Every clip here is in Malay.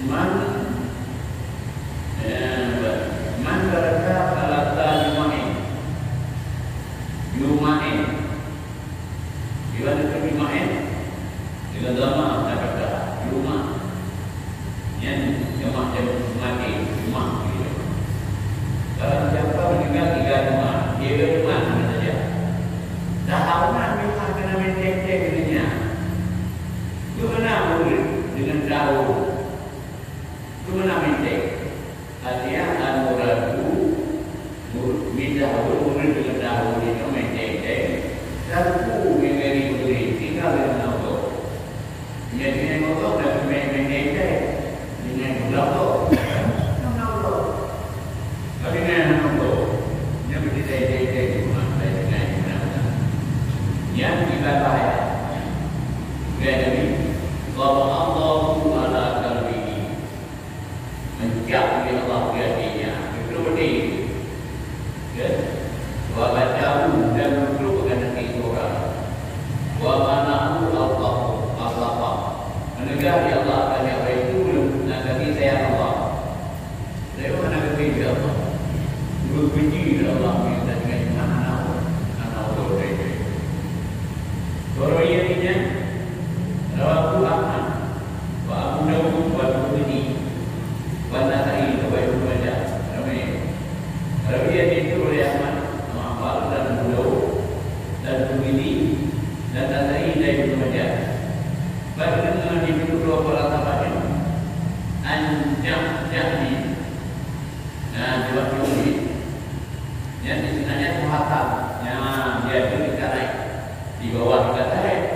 Humana yang berbeda di buku dua pola Anjak jahdi Nah, jawab jumri Ya, di sini ada Ya, dia itu dikarek Di bawah dikarek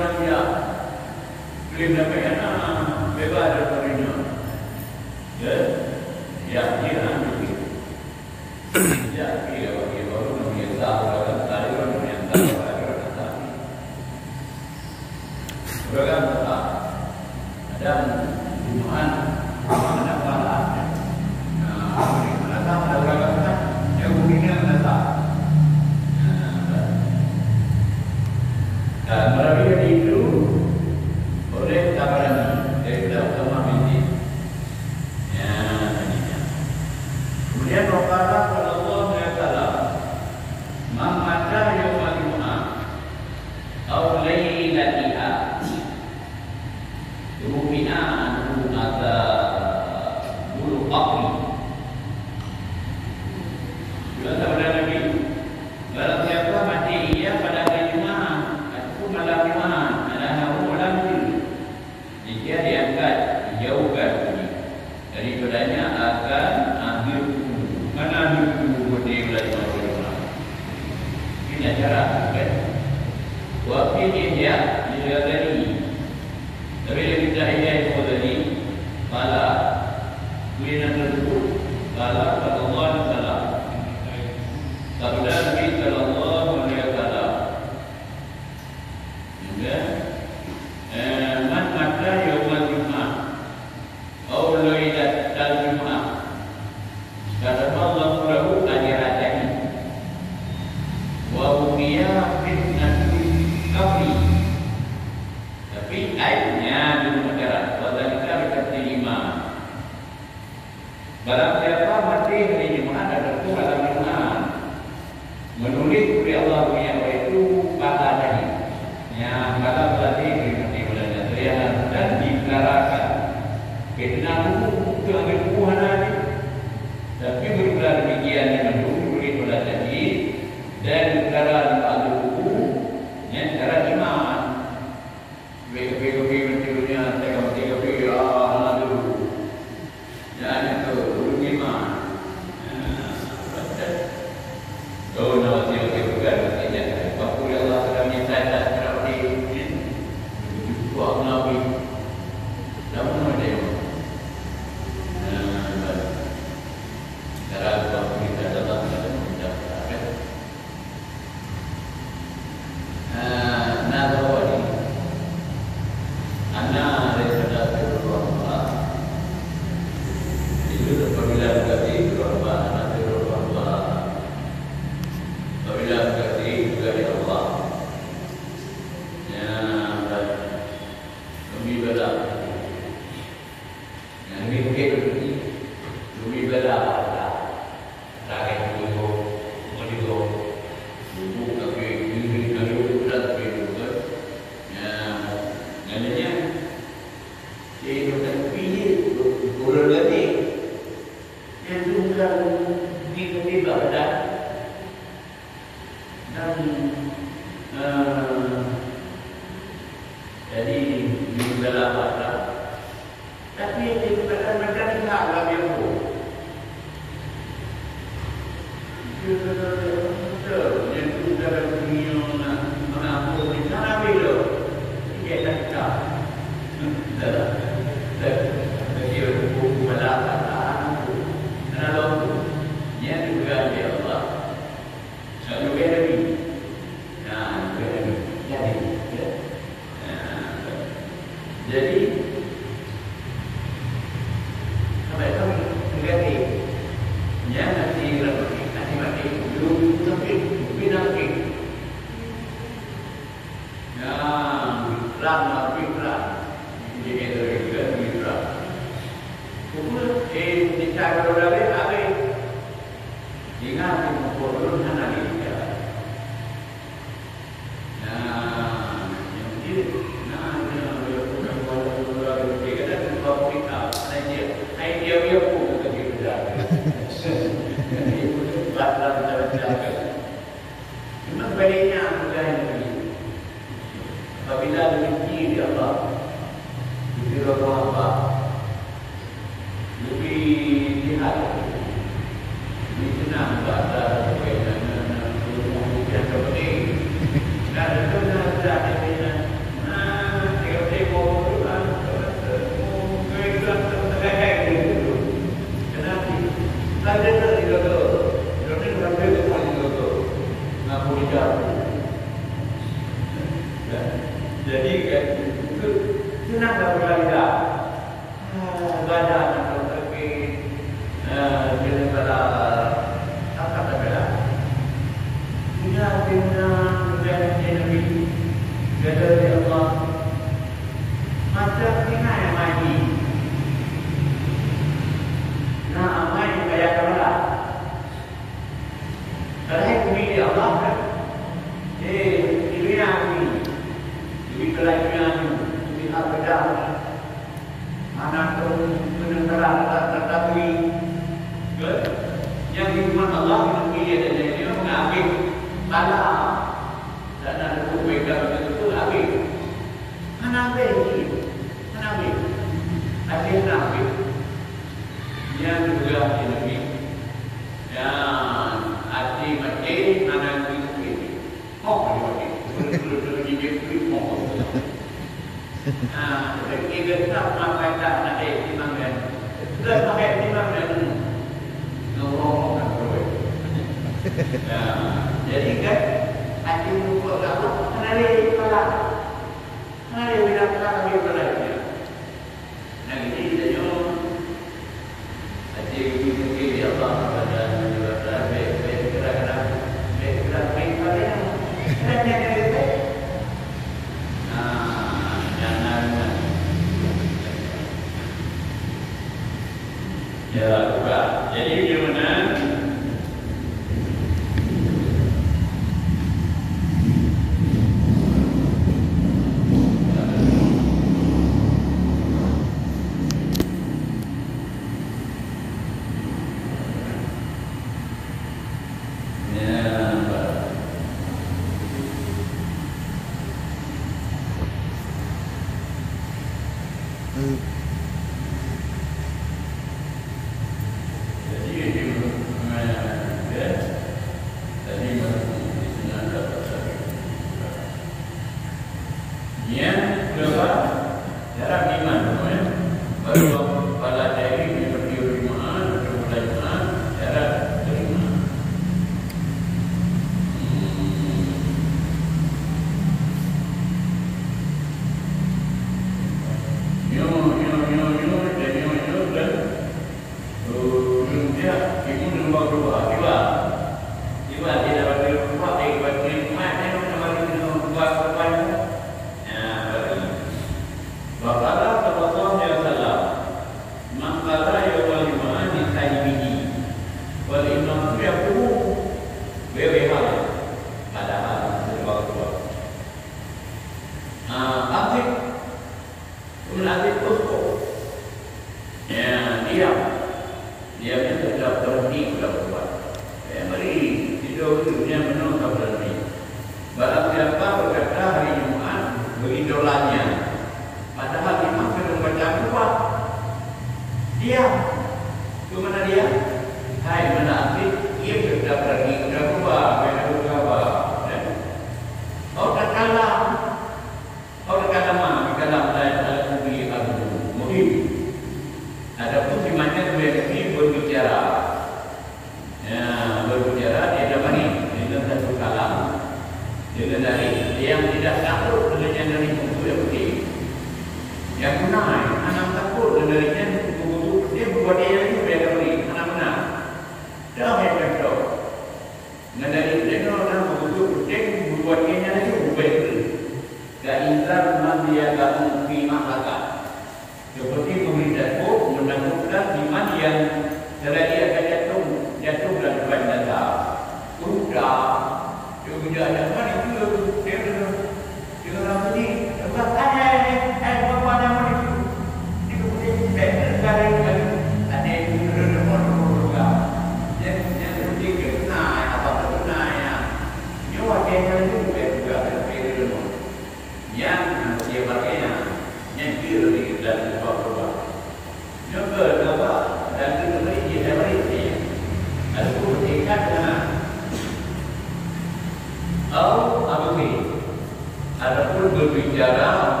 Adapun berbicara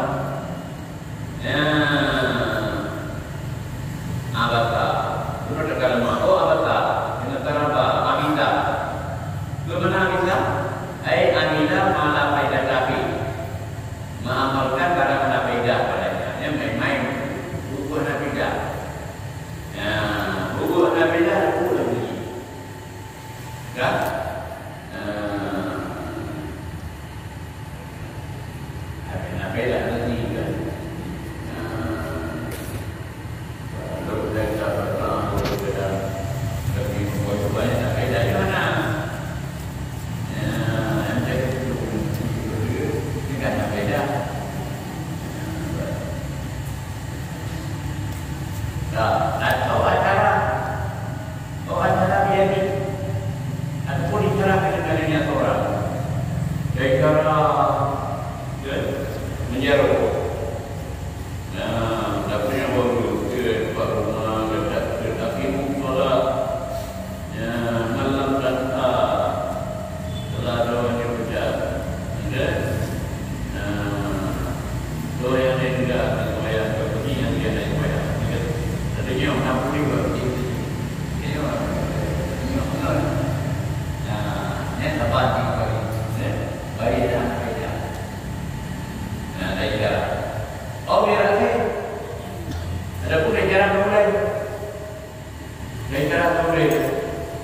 Kaitan apa boleh?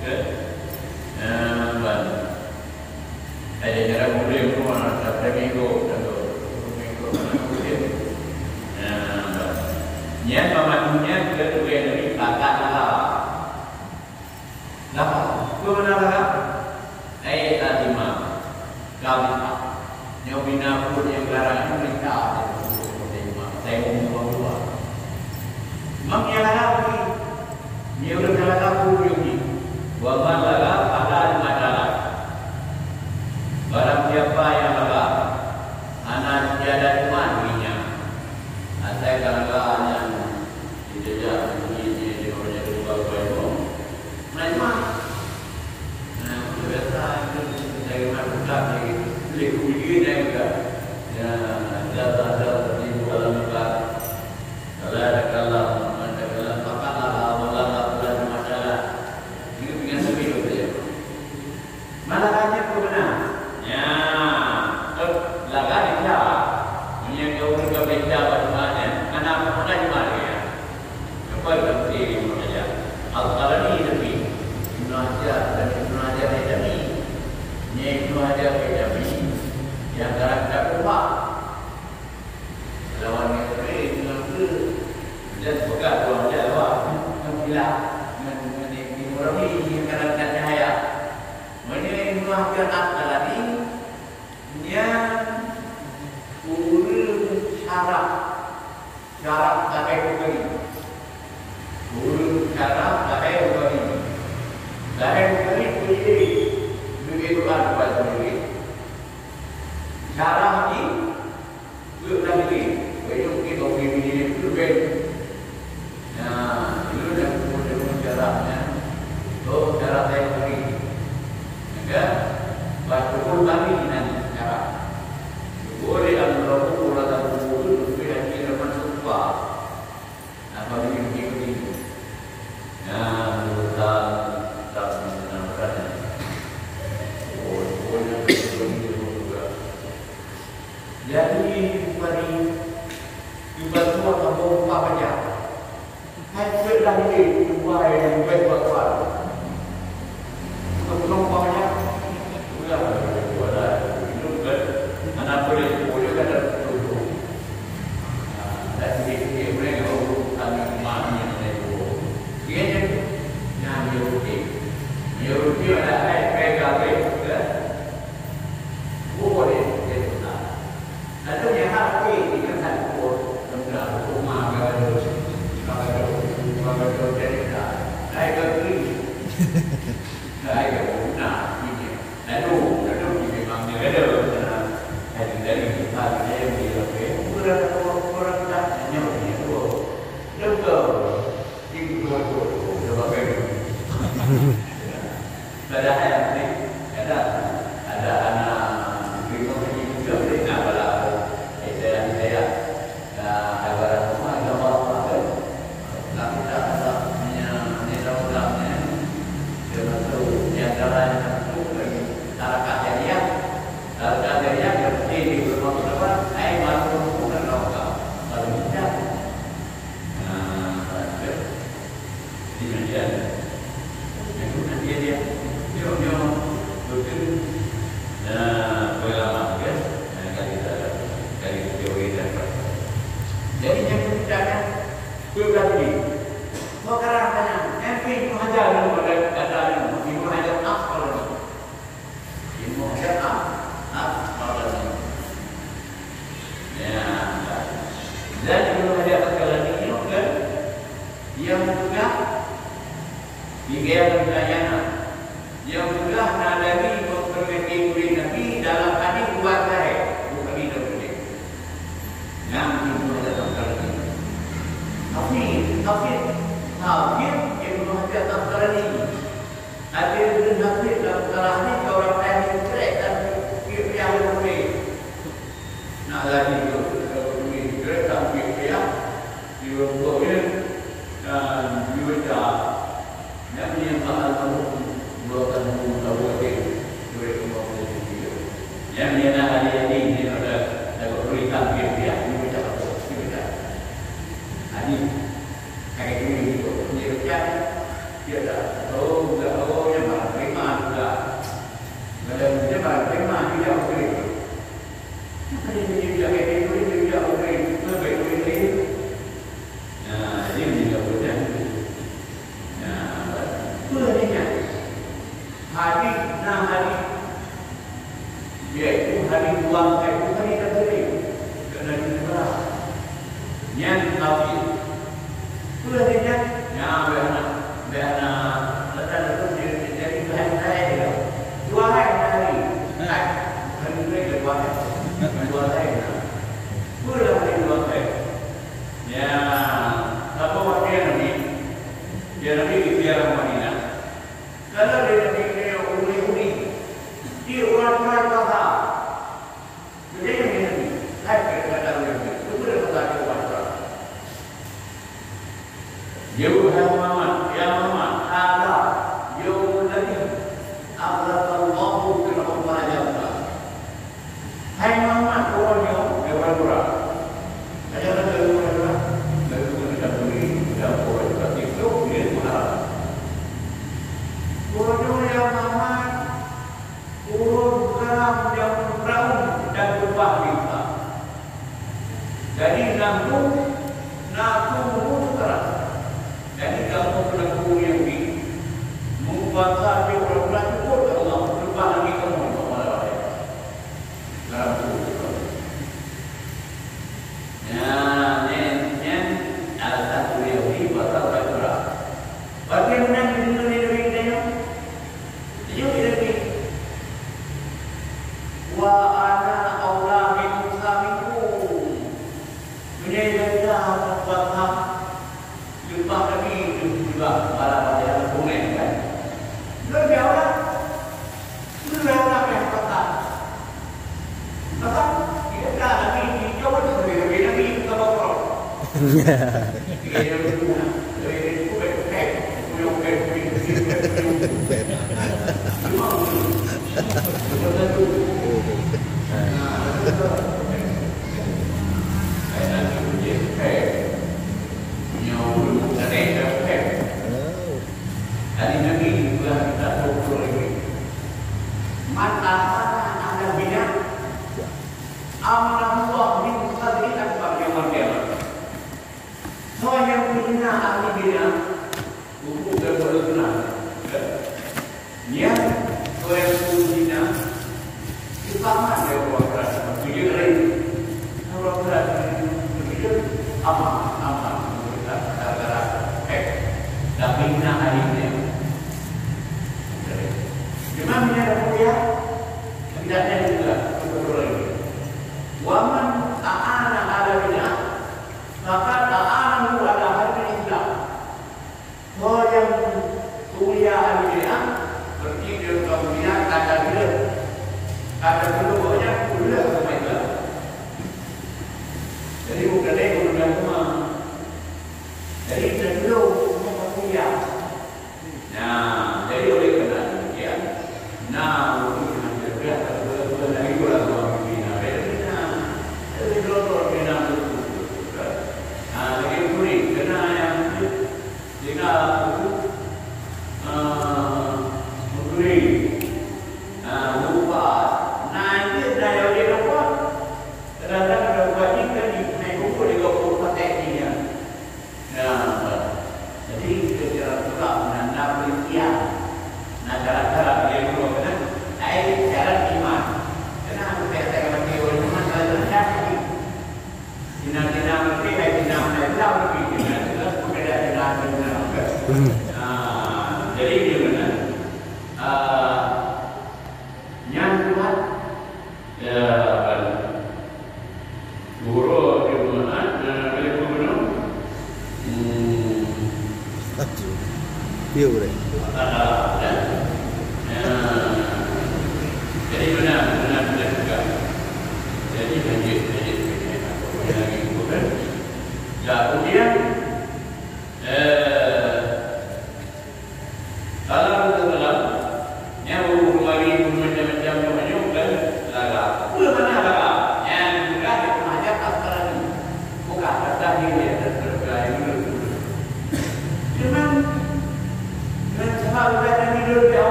Ke? Haa. Ada cara boleh pun orang tak minggu. Tak minggu. Haa, Jarak, Jarak tak kaya.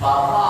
发发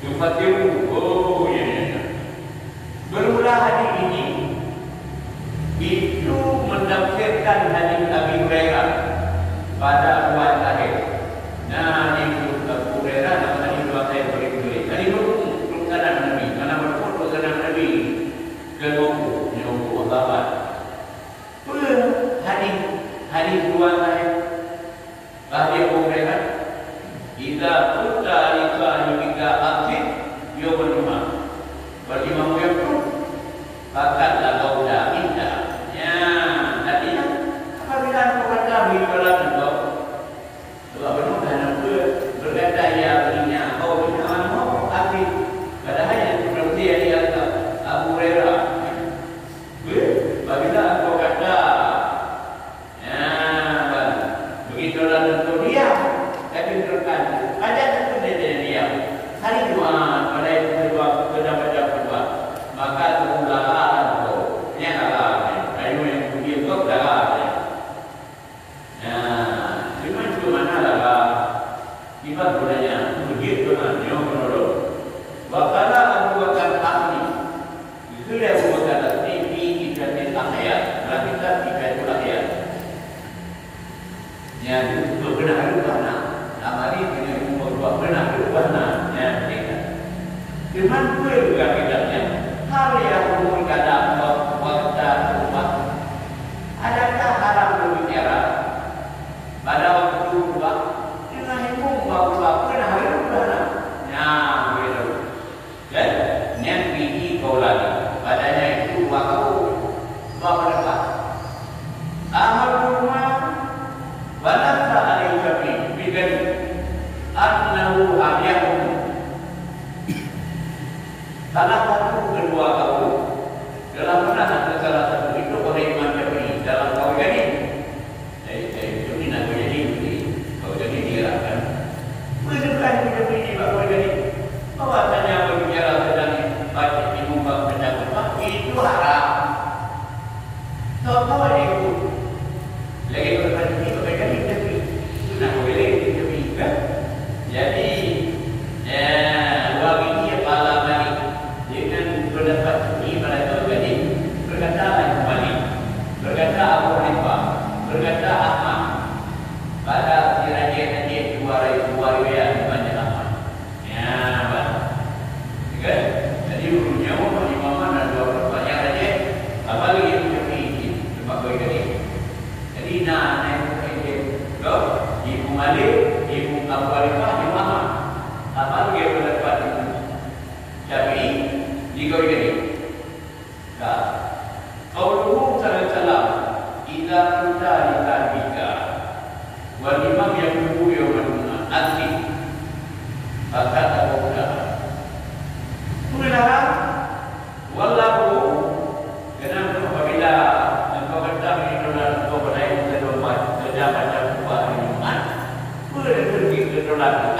Yufatimu Oh ya ya ya. Bermula hari ini Itu mendapatkan Hadis Abi Hurairah Pada Amen.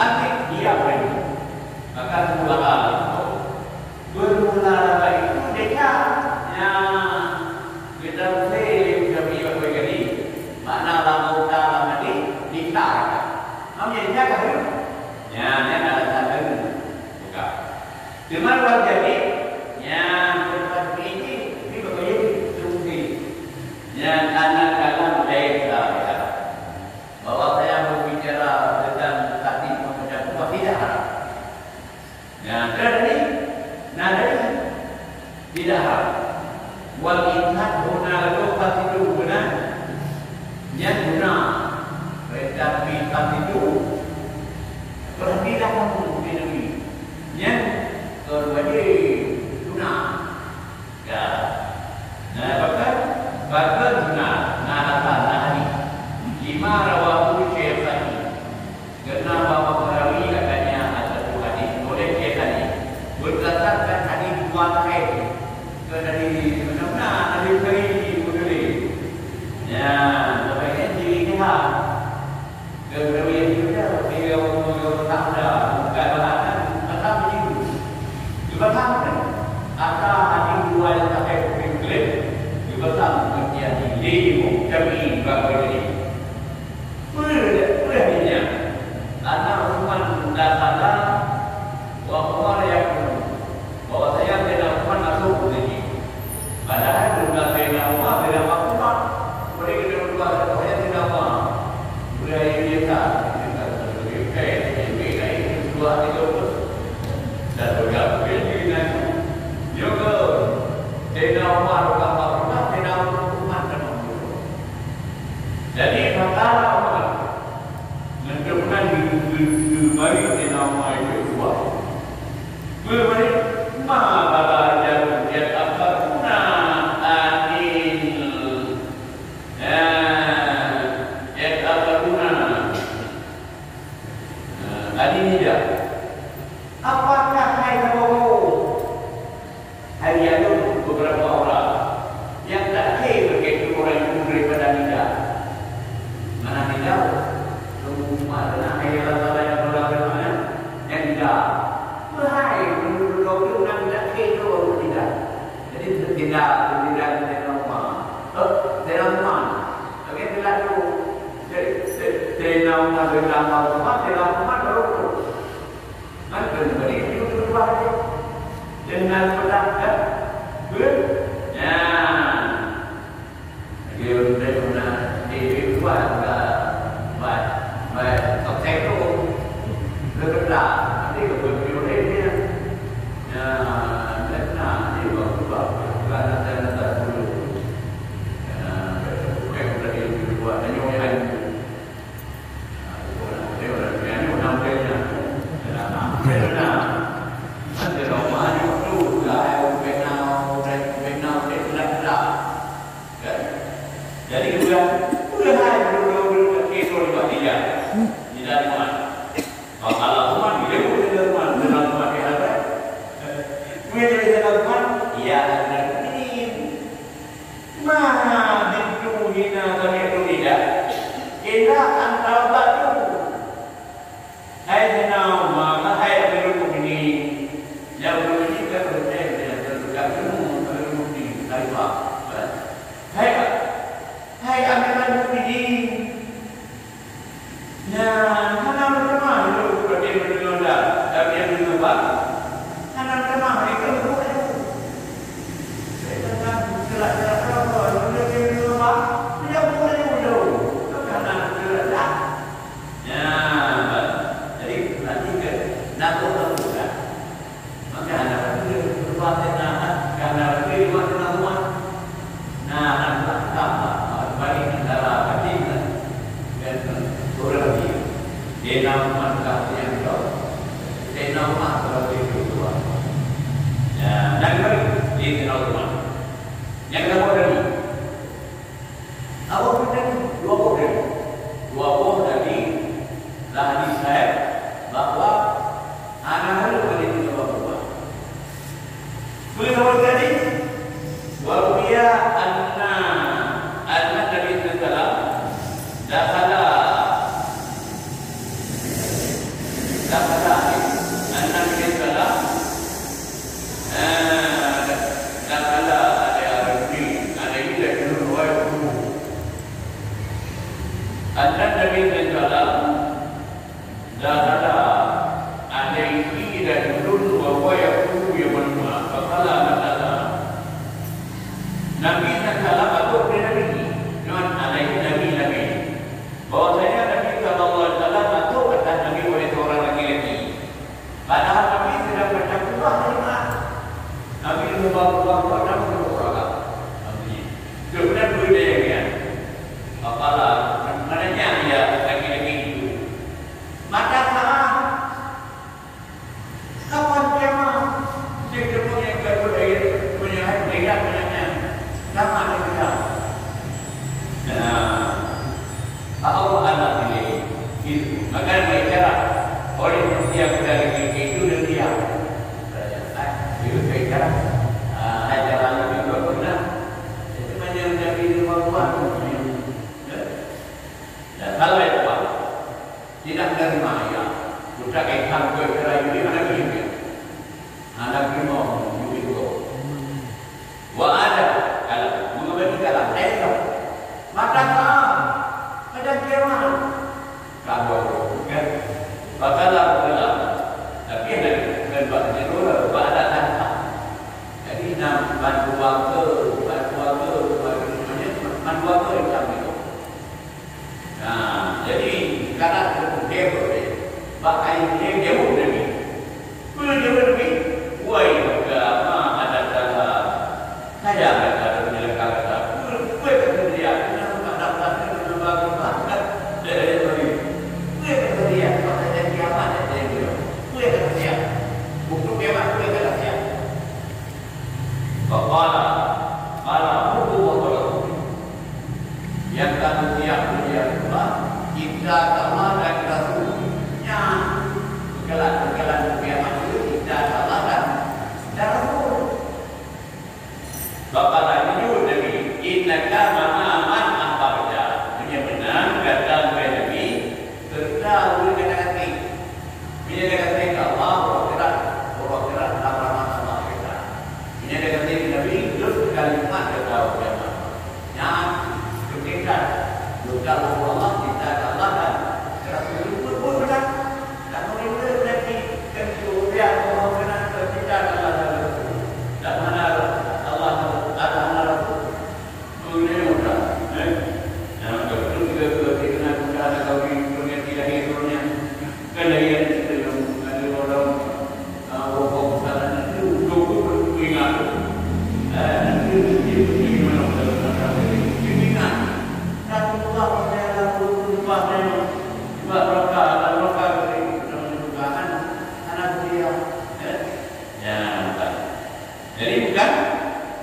Jadi bukan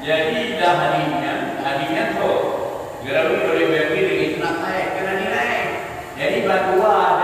jadi dah hadinya, hadinya tu. Gerak lu boleh bagi dengan tenang naik, kena nilai. Jadi batuan